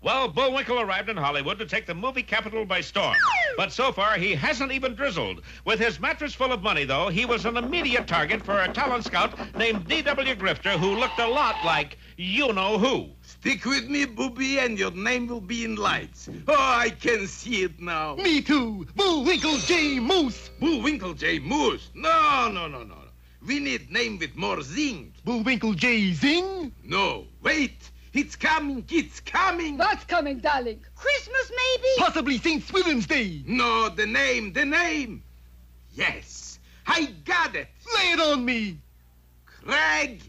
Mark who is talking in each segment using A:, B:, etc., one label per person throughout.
A: Well, Bullwinkle arrived in Hollywood to take the movie capital by storm. But so far, he hasn't even drizzled. With his mattress full of money, though, he was an immediate target for a talent scout named D.W. Grifter, who looked a lot like you know who.
B: Stick with me, booby, and your name will be in lights. Oh, I can see it now.
C: Me too. Bullwinkle J. Moose.
B: Bullwinkle J. Moose. No, no, no, no. We need name with more zing.
C: Bullwinkle J. Zing.
B: No, wait. It's coming, it's coming.
D: What's coming, darling?
E: Christmas, maybe?
C: Possibly St. Swithin's Day.
B: No, the name, the name. Yes, I got it.
C: Lay it on me.
B: Crag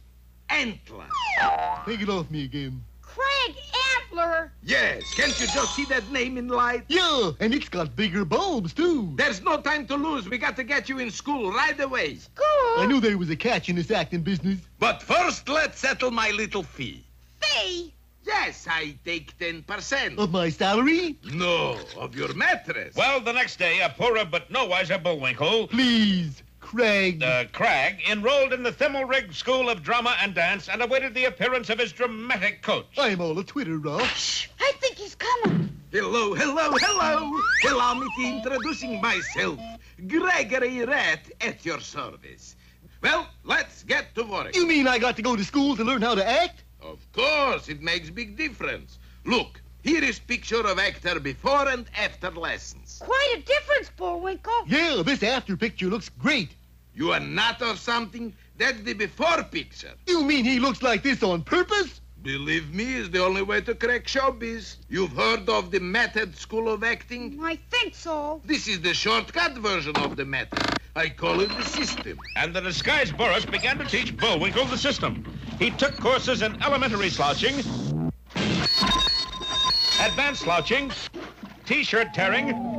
B: Antler.
C: Take it off me again.
E: Crag Antler.
B: Yes, can't you just see that name in light?
C: Yeah, and it's got bigger bulbs, too.
B: There's no time to lose. We got to get you in school right away.
E: School?
C: I knew there was a catch in this acting business.
B: But first, let's settle my little fee.
E: Fee?
B: Yes, I take 10%.
C: Of my salary?
B: No, of your mattress.
A: Well, the next day, a poorer but no wiser Bullwinkle,
C: Please, Crag.
A: uh, Crag, enrolled in the Thimblerig School of Drama and Dance and awaited the appearance of his dramatic coach.
C: I'm all a Twitter, Ross.
E: Shh, I think he's coming.
B: Hello, hello, hello. Allow me to introducing myself. Gregory Rat at your service. Well, let's get to work.
C: You mean I got to go to school to learn how to act?
B: Of course, it makes big difference. Look, here is picture of actor before and after lessons.
E: Quite a difference, Bullwinkle.
C: Yeah, this after picture looks great.
B: You are not of something? That's the before picture.
C: You mean he looks like this on purpose?
B: Believe me, is the only way to crack showbiz. You've heard of the method school of acting?
E: I think so.
B: This is the shortcut version of the method. I call it the system.
A: And the disguised Boris began to teach Bullwinkle the system. He took courses in elementary slouching, advanced slouching, t-shirt tearing,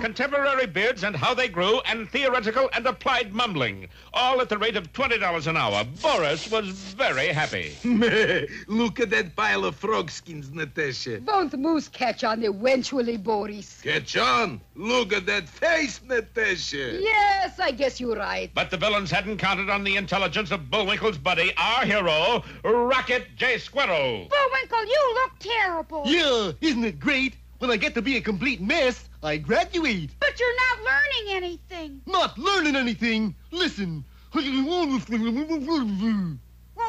A: contemporary beards and how they grew, and theoretical and applied mumbling, all at the rate of $20 an hour. Boris was very happy.
B: Look at that pile of frog skins, Natasha.
D: Won't Moose catch on eventually, Boris?
B: Catch on. Look at that face, Natasha.
D: Yes, I guess you're right.
A: But the villains hadn't counted on the intelligence of Bullwinkle's buddy, our hero, Rocket J. Squirrel.
E: Bullwinkle, you look terrible.
C: Yeah, isn't it great? When I get to be a complete mess, I graduate.
E: But you're not learning anything.
C: Not learning anything. Listen.
E: What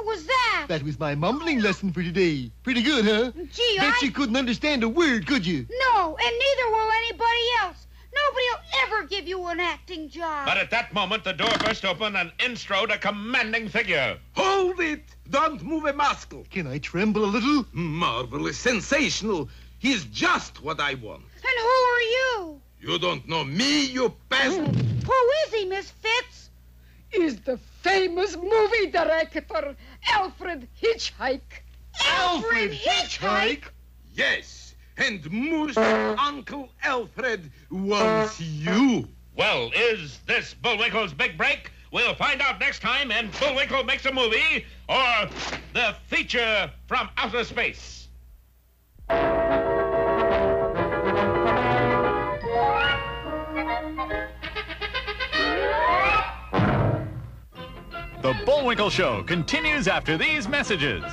E: was that?
C: That was my mumbling lesson for today. Pretty good, huh?
E: Gee,
C: Bet
E: I...
C: you couldn't understand a word, could you?
E: No, and neither will anybody else. Nobody'll ever give you an acting job.
A: But at that moment, the door burst open and in strode a commanding figure.
B: Hold it. Don't move a muscle.
C: Can I tremble a little?
B: Marvelous, sensational. He's just what I want.
E: And who are you?
B: You don't know me, you pest. Mm.
E: Who is he, Miss Fitz?
D: Is the famous movie director, Alfred Hitchhike.
E: Alfred Hitchhike?
B: Yes, and Moose Uncle Alfred wants you.
A: Well, is this Bullwinkle's big break? We'll find out next time in Bullwinkle Makes a Movie or the feature from outer space.
F: The Bullwinkle Show continues after these messages.